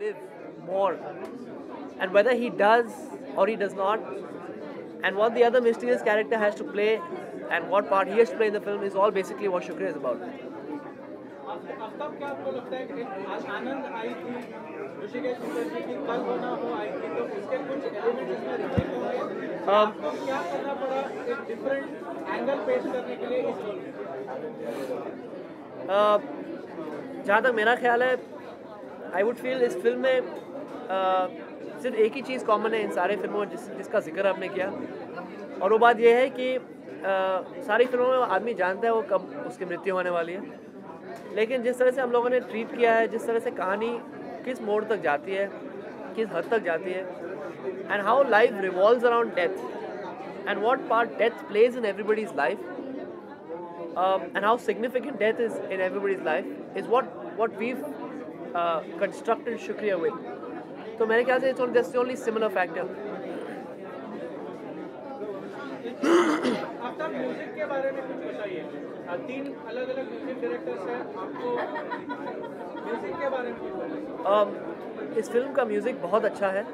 live more. And whether he does or he does not, and what the other mysterious character has to play and what part he has to play in the film is all basically what Shukriya is about. Um. क्या जहाँ तक मेरा ख्याल है I would feel इस film में सिर्फ़ एक ही चीज़ कॉमन है इन सारे फ़िल्मों जिस जिसका ज़िक्र आपने किया। और वो बात यह है कि uh, सारी फ़िल्मों में आदमी जानता है वो कब उसकी मृत्यु होने वाली है। लेकिन जिस तरह से हम लोगों ने ट्रीट किया है जिस तरह से कहानी किस मोड़ तक जाती है किस हद तक जाती है and how life revolve around death and what part death plays in everybody's life um, and how significant death is in life is what what what constructed शुक्रिया विद तो मेरे ख्याल से it's only similar factor music के बारे में कुछ बताइए। तीन अलग अलग म्यूज़िक डायरेक्टर्स हैं। आपको म्यूज़िक के बारे में um, इस फ़िल्म का म्यूज़िक बहुत अच्छा है।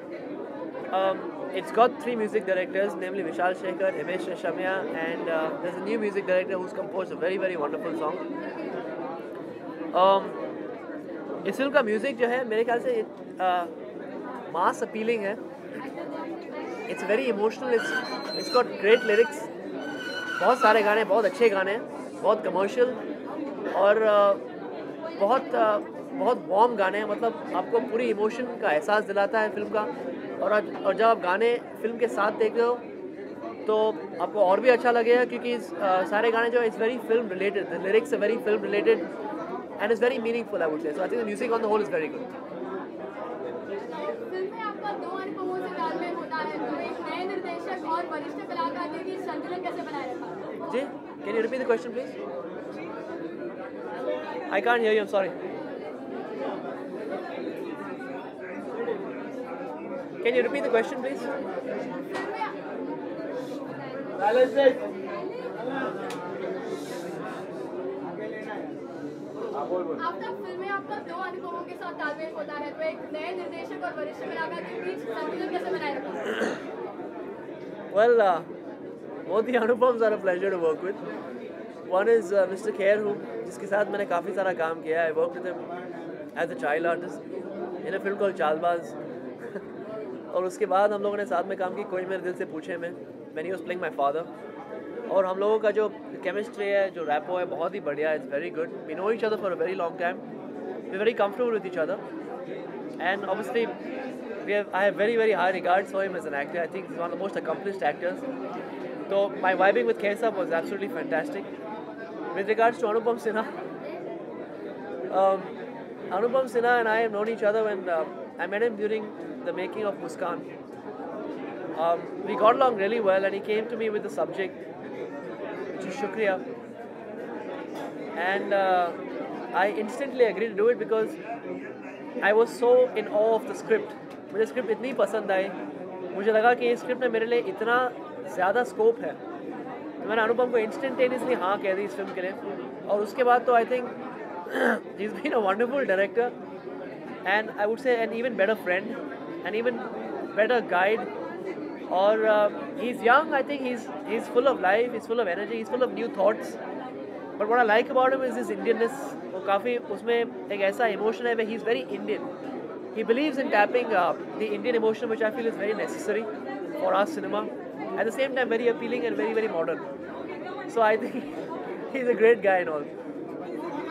It's got three music directors namely Vishal Shekhar Himesh Reshammiya and there's a new music director who's very a very very इस फ़िल्म का म्यूज़िक जो है, मेरे ख्याल से मास अपीलिंग है। It's very emotional it's it's got great lyrics बहुत सारे गाने, बहुत अच्छे गाने हैं, बहुत कमर्शियल और बहुत बहुत वार्म गाने हैं। मतलब आपको पूरी इमोशन का एहसास दिलाता है फ़िल्म का। और आज, और जब आप गाने फ़िल्म के साथ देख रहे हो तो आपको और भी अच्छा लगेगा क्योंकि सारे गाने जो it's very film related lyrics very film related and it's very meaningful I would से सो I think the music on the whole is very good film में आपका दो अनुभवों से तालमेल होता है तो एक नए निर्देशक और वरिष्ठ कलाकार के बीच संतुलन कैसे बनाए रखा जी can you repeat the question please I can't hear you I am sorry Can you repeat the question, please? दो uh, बहुत ही अनुपम सारा pleasure to work with one is mister Kher हूँ जिसके साथ मैंने काफ़ी सारा काम किया है. Work with as a child artist in a film call Chaalbaaz और उसके बाद हम लोगों ने साथ में काम की, कोई मेरे दिल से पूछे मैं many was playing my father और हम लोगों का जो केमिस्ट्री है, जो रैपो है, बहुत ही बढ़िया it's very good we know each other for a very long time we're very comfortable with each other. And obviously we have I have very very high regards for him as an actor. I think he's one of the most accomplished actors. So my vibing with Kesa was absolutely fantastic. With regards to Anupam Sinha um, Anupam Sinha and I have known each other when uh, I met him during the making of Muskan. Um, we got along really well and he came to me with the subject which is Shukriya. And uh, I instantly agreed to do it because I was so in awe of the script. मुझे script इतनी पसंद आई। मुझे लगा कि इस script में मेरे लिए इतना ज़्यादा स्कोप है। तो मैंने अनुपम को इंस्टेंटेनियसली हाँ कह दी इस फ़िल्म के लिए। और उसके बाद तो I think is been a wonderful director and I would say an even better friend and even better guide और he is young I think he is full of life is full of energy is full of new thoughts but what I like about him is this Indianness वो काफ़ी उसमें एक ऐसा emotion है he is very Indian he believes in tapping the Indian emotion which I feel is very necessary for R cinema at the same time very appealing and very very modern so I think he is a great guy in all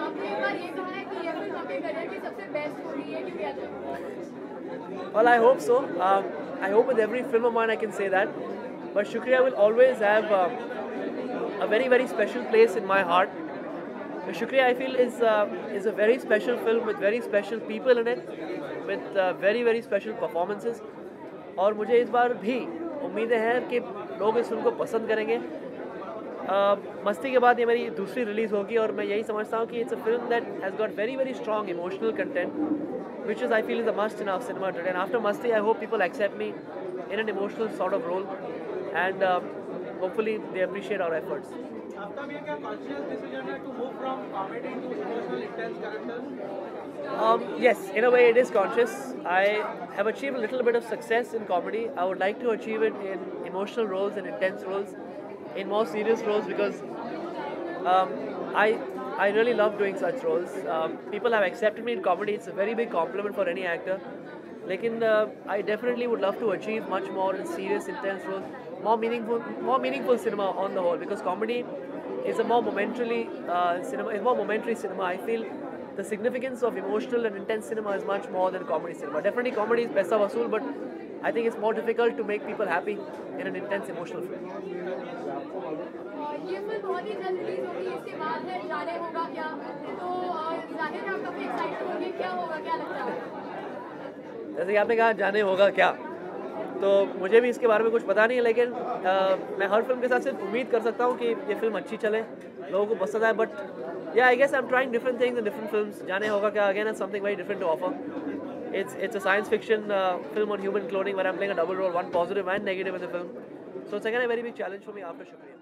आपने एक बार ये कहा है कि ये film आपके career की सबसे बेस्ट होगी ये क्यों कहते हो Well, I hope so. Um, I hope with every film of mine I can say that. But Shukriya will always have um, a very, very special place in my heart. Shukriya, I feel, is uh, is a very special film with very special people in it, with uh, very, very special performances. और मुझे इस बार भी उम्मीदें हैं कि लोग इस film को पसंद करेंगे Uh, मस्ती के बाद ये मेरी दूसरी रिलीज होगी और मैं यही समझता हूँ कि it's a film that has got very very strong emotional content which is I feel is a must in our cinema today. And after Masti, I hope people accept me in an emotional sort of role, and um, hopefully they appreciate our efforts. After a conscious decision to move from comedy to emotional intense characters? Um, yes, in a way it is conscious. I have achieved a little bit of success in comedy. I would like to achieve it in emotional roles and intense roles, in more serious roles because um, I I really love doing such roles. Um, people have accepted me in comedy. It's a very big compliment for any actor. Lekin uh, I definitely would love to achieve much more in serious, intense roles, more meaningful, more meaningful cinema on the whole. Because comedy is a more momentarily uh, cinema, is more momentary cinema. I feel the significance of emotional and intense cinema is much more than comedy cinema. Definitely, comedy is best of vasool, but I think it's more difficult to make people happy in an intense emotional film. और ये film बहुत ही जल्द release होगी इसके बाद है जाने होगा क्या तो अ, जाहिर है आप काफी एक्साइटेड होंगे क्या होगा क्या लगता है जैसे कि आपने कहा जाने होगा क्या तो मुझे भी इसके बारे में कुछ पता नहीं है लेकिन अ, मैं हर फ़िल्म के साथ सिर्फ़ उम्मीद कर सकता हूँ कि ये फ़िल्म अच्छी चले लोगों को पसंद आए but yeah I guess I am trying different things in different film जाने होगा क्या again as something very different to offer it's it's a science fiction film on human cloning playing a double role, one positive and negative in the film. So it's again a very big challenge for me after Shukriya.